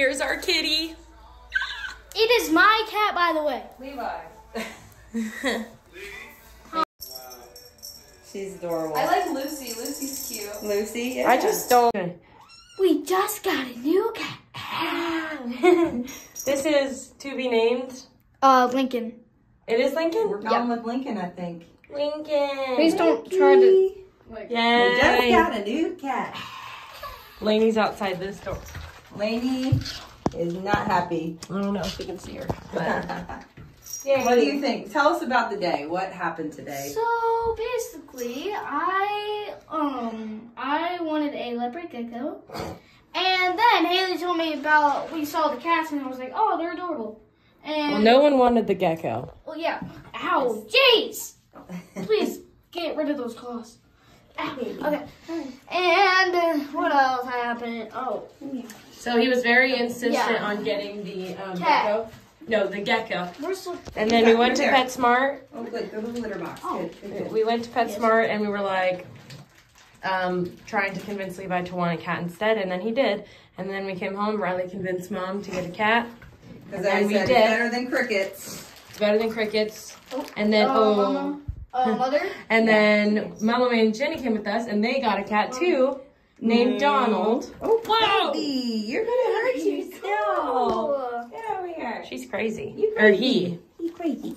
Here's our kitty. It is my cat, by the way. Levi. She's adorable. I like Lucy. Lucy's cute. Lucy. Yeah. I just don't. We just got a new cat. this is to be named. Uh, Lincoln. It is Lincoln? We're going with Lincoln, I think. Lincoln. Please don't try to. Yay. We just got a new cat. Lainey's outside this door. Lainey is not happy. I don't know if you can see her. But what do you think? Tell us about the day. What happened today? So basically, I um I wanted a leopard gecko, and then Haley told me about we saw the cats and I was like, oh, they're adorable. And well, no one wanted the gecko. well, yeah. Ow, jeez. Please get rid of those claws. Ow. Okay. And uh, what else happened? Oh, So he was very insistent Yeah. on getting the um, gecko. No, the gecko. And then we went to There. PetSmart. Oh, good. Go to the litter box. Good, good, good. We went to PetSmart and we were like um, trying to convince Levi to want a cat instead, and then he did. And then we came home. Riley convinced mom to get a cat. Because And I we said did. it's better than crickets. It's better than crickets. Oh. And then oh, mama, uh, mother. and then Mama May and Jenny came with us, and they got a cat too, named Donald. Oh, Wow. Buddy, you're gonna hurt yourself. Oh. Get over here. She's crazy. You Or he. He's crazy.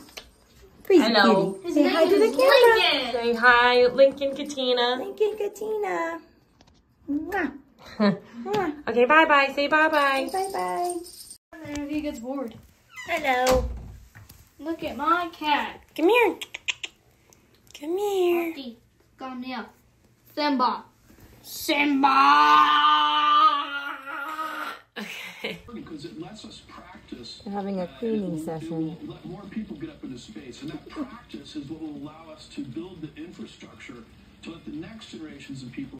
Crazy Hello. His Say hi to is the camera. Lincoln. Say hi, Lincoln Katina. Lincoln Katina. Mwah. Mwah. Okay, bye bye. Say bye bye. Bye bye. And if he gets bored, Hello. look at my cat. Come here. Come here. Rocky, come here. Simba. Simba. Okay. because it lets us practice. We're having a cleaning session. Let more people get up into space, and that practice is what will allow us to build the infrastructure to let the next generations of people.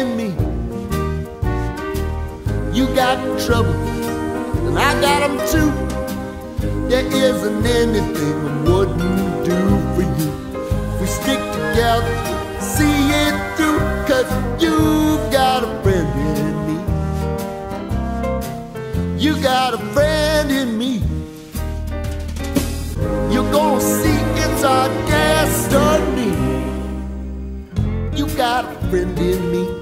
in me. You got trouble, and I got them too. There isn't anything I wouldn't do for you. We stick together, see it through, cause you've got a friend in me. You got a friend in me. You're gonna see it's our destiny. You got a friend in me.